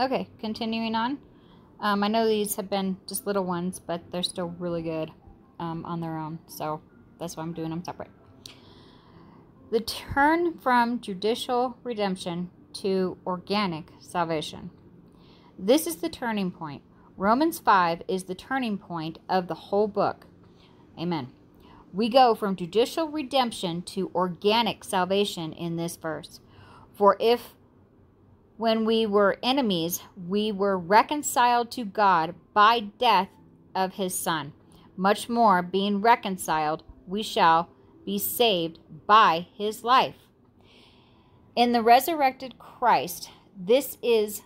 Okay, continuing on. Um, I know these have been just little ones, but they're still really good um, on their own. So that's why I'm doing them separate. The turn from judicial redemption to organic salvation. This is the turning point. Romans 5 is the turning point of the whole book. Amen. We go from judicial redemption to organic salvation in this verse. For if when we were enemies, we were reconciled to God by death of his Son. Much more, being reconciled, we shall be saved by his life. In the resurrected Christ, this is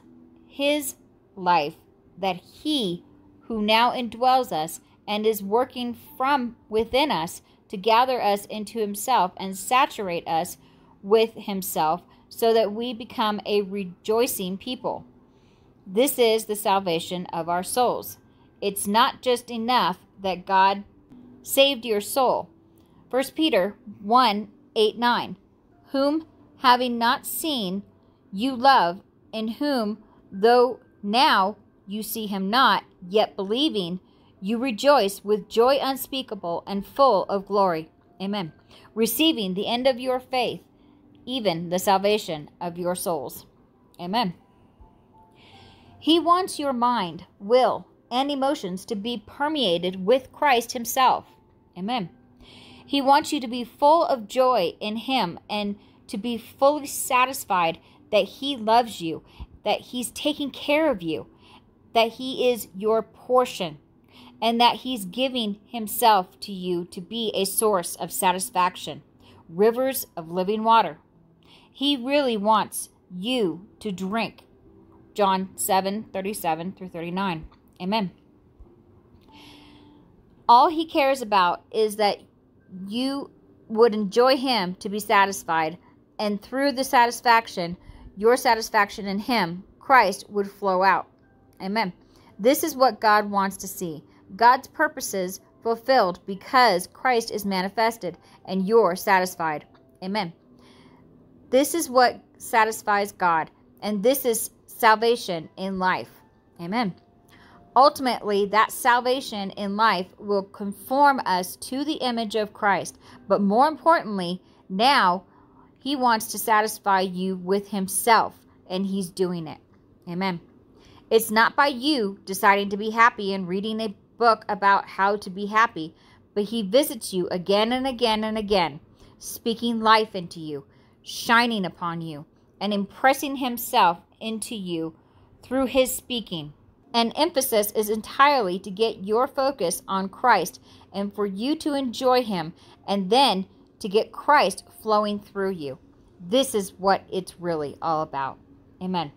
his life that he who now indwells us and is working from within us to gather us into himself and saturate us with himself so that we become a rejoicing people. This is the salvation of our souls. It's not just enough that God saved your soul. 1 Peter 1 8 9. Whom, having not seen, you love, in whom, though now you see him not, yet believing, you rejoice with joy unspeakable and full of glory. Amen. Receiving the end of your faith even the salvation of your souls. Amen. He wants your mind, will, and emotions to be permeated with Christ Himself. Amen. He wants you to be full of joy in Him and to be fully satisfied that He loves you, that He's taking care of you, that He is your portion, and that He's giving Himself to you to be a source of satisfaction, rivers of living water. He really wants you to drink. John 7 37 through 39. Amen. All he cares about is that you would enjoy him to be satisfied, and through the satisfaction, your satisfaction in him, Christ, would flow out. Amen. This is what God wants to see God's purposes fulfilled because Christ is manifested and you're satisfied. Amen. This is what satisfies God, and this is salvation in life. Amen. Ultimately, that salvation in life will conform us to the image of Christ. But more importantly, now he wants to satisfy you with himself, and he's doing it. Amen. It's not by you deciding to be happy and reading a book about how to be happy, but he visits you again and again and again, speaking life into you, shining upon you and impressing himself into you through his speaking. And emphasis is entirely to get your focus on Christ and for you to enjoy him and then to get Christ flowing through you. This is what it's really all about. Amen.